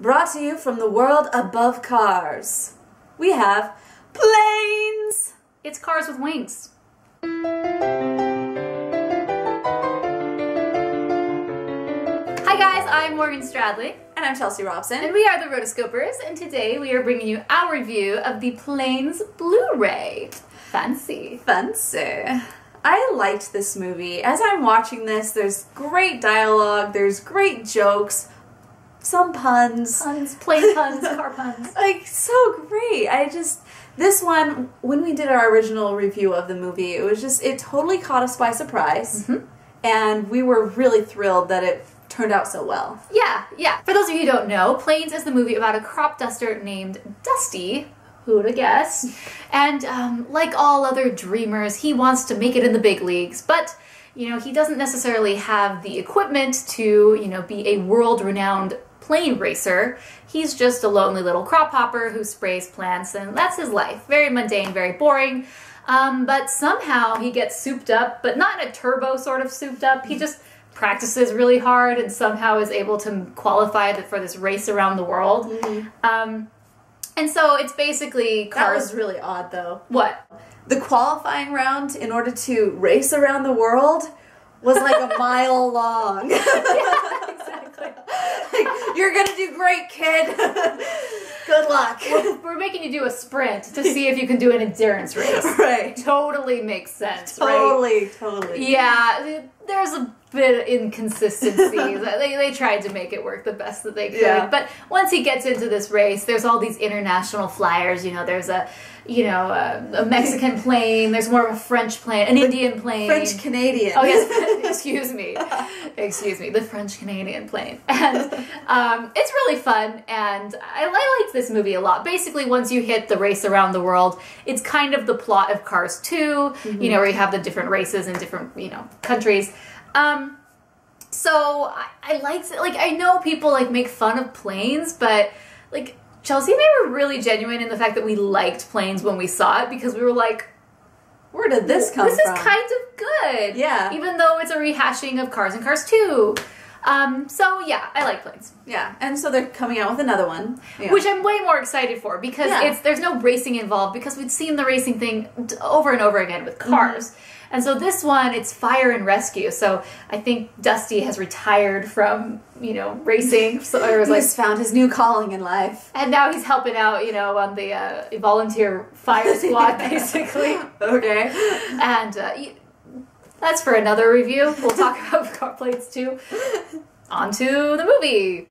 brought to you from the world above cars. We have planes! It's cars with wings. Hi guys, I'm Morgan Stradling. And I'm Chelsea Robson. And we are the Rotoscopers, and today we are bringing you our review of the Planes Blu-ray. Fancy. Fancy. I liked this movie. As I'm watching this, there's great dialogue, there's great jokes, some puns. Puns, plane puns, car puns. Like, so great. I just, this one, when we did our original review of the movie, it was just, it totally caught us by surprise. Mhm. And we were really thrilled that it turned out so well. Yeah, yeah. For those of you who don't know, Planes is the movie about a crop duster named Dusty. Who would have guessed? And um, like all other dreamers, he wants to make it in the big leagues, but you know he doesn't necessarily have the equipment to you know be a world-renowned plane racer. He's just a lonely little crop hopper who sprays plants, and that's his life. Very mundane, very boring. Um, but somehow he gets souped up, but not in a turbo sort of souped up. He just practices really hard and somehow is able to qualify for this race around the world. Um, and so it's basically That cars. was really odd, though. what? The qualifying round, in order to race around the world, was like a mile long. yeah, You're gonna do great, kid. Good luck. We're making you do a sprint to see if you can do an endurance race. right. Totally makes sense, right? Totally, totally. Yeah, there's a bit of inconsistency. they, they tried to make it work the best that they could. Yeah. But once he gets into this race, there's all these international flyers. You know, there's a, you know, a, a Mexican plane. There's more of a French plane, an Indian plane. French Canadian. Oh yes, excuse me, excuse me, the French Canadian plane, and um, it's really fun, and I, I liked this movie a lot. Basically, once you hit the race around the world, it's kind of the plot of Cars 2 You know, where you have the different races in different you know countries. Um, so I, I liked it. Like I know people like make fun of planes, but like Chelsea and I were really genuine in the fact that we liked planes when we saw it because we were like, Where did this come this from? This is kind of good. Yeah. Even though it's a rehashing of Cars and Cars 2. Um, so yeah, I like planes. yeah, and so they're coming out with another one. Yeah. Which I'm way more excited for because Yeah. it's there's no racing involved because we've seen the racing thing over and over again with Mm-hmm. cars. And so this one, it's fire and rescue. So I think Dusty has retired from, you know, racing. So it was like, he's found his new calling in life. and now he's helping out, you know, on the uh, volunteer fire squad, basically. Okay. And uh, that's for another review. We'll talk about car plates too. On to the movie.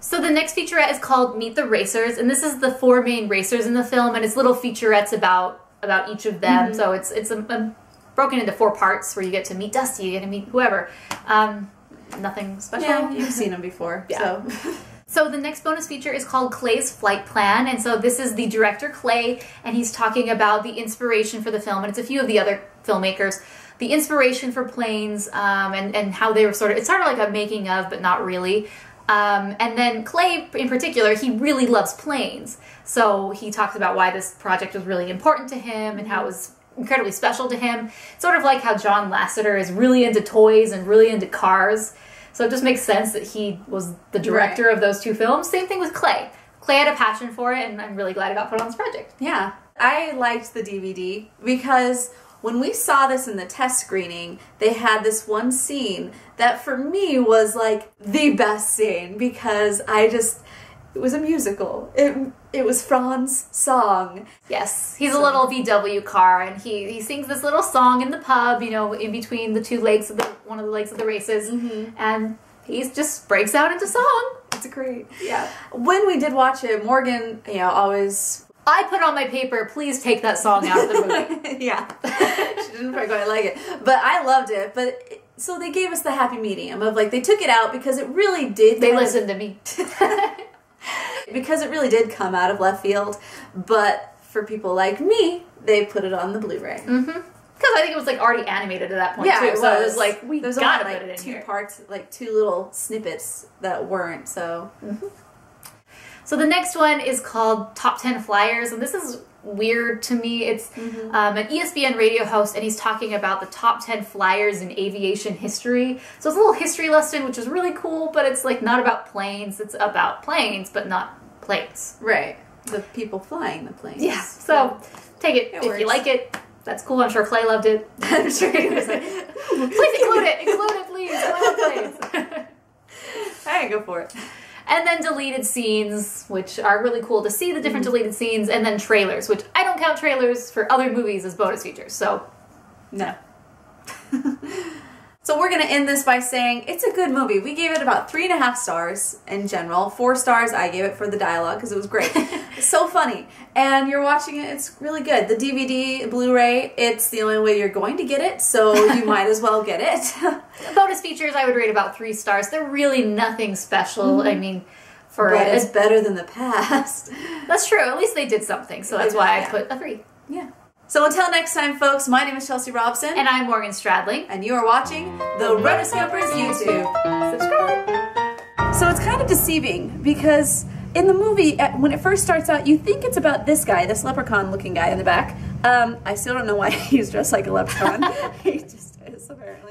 So the next featurette is called Meet the Racers, and this is the four main racers in the film, and it's little featurettes about about each of them. So it's it's um um, broken into four parts where you get to meet Dusty, you get to meet whoever. Um, nothing special. Yeah, you've seen them before. Yeah. So So the next bonus feature is called Clay's Flight Plan, and so this is the director Clay, and he's talking about the inspiration for the film, and it's a few of the other filmmakers, the inspiration for planes, um, and and how they were sort of it's sort of like a making of, but not really. Um, and then Clay, in particular, he really loves planes, so he talks about why this project was really important to him and how it was incredibly special to him. Sort of like how John Lasseter is really into toys and really into cars. So it just makes sense that he was the director of those two films. Same thing with Clay. Clay had a passion for it, and I'm really glad it got put on this project. Yeah. I liked the DVD because when we saw this in the test screening, they had this one scene that for me was like the best scene because I just it was a musical. It it was Franz's song. Yes, he's So- a little VW car, and he he sings this little song in the pub, you know, in between the two legs of the one of the legs of the races, mm-hmm. and he just breaks out into song. It's great. Yeah. When we did watch it, Morgan, you know, always I put on my paper, please take that song out of the movie. yeah. she didn't quite like it. But I loved it. But it- so they gave us the happy medium of like they took it out because it really did they kind of- listened to me. because it really did come out of left field. But for people like me, they put it on the Blu-ray. mm-hmm. Because I think it was like already animated at that point Yeah, too. it so it was was like we There's gotta only put it in two here. parts, like two little snippets that weren't. So So the next one is called Top 10 Flyers, and this is weird to me. It's Mm-hmm. um, an ESPN radio host, and he's talking about the top 10 flyers in aviation history. So it's a little history lesson, which is really cool, but it's like not about planes. It's about planes, but not planes. Right. The people flying the planes. Yeah. So take it, It if you like it. That's cool. I'm sure Clay loved it. I'm sure he was like, Please include it. Include it, please. I love planes. all right, go for it. And then deleted scenes, which are really cool to see the different mm-hmm. deleted scenes, and then trailers, which I don't count trailers for other movies as bonus features. So No. so we're gonna end this by saying it's a good movie. We gave it about three and a half stars in general. Four stars I gave it for the dialogue because it was great. so funny. And you're watching it, it's really good. The DVD, Blu-ray, it's the only way you're going to get it, so you might as well get it. bonus features, I would rate about three stars. They're really nothing special. I mm-hmm. mean, for but it, it's better than the past. that's true. At least they did something, so that's why I put a three. Yeah. So until next time, folks, my name is Chelsea Robson. And I'm Morgan Stradling. and you are watching the Rotoscopers YouTube. Subscribe. So it's kind of deceiving because in the movie, uh, when it first starts out, you think it's about this guy, this leprechaun looking guy in the back. Um, I still don't know why he's dressed like a leprechaun. he just is, apparently.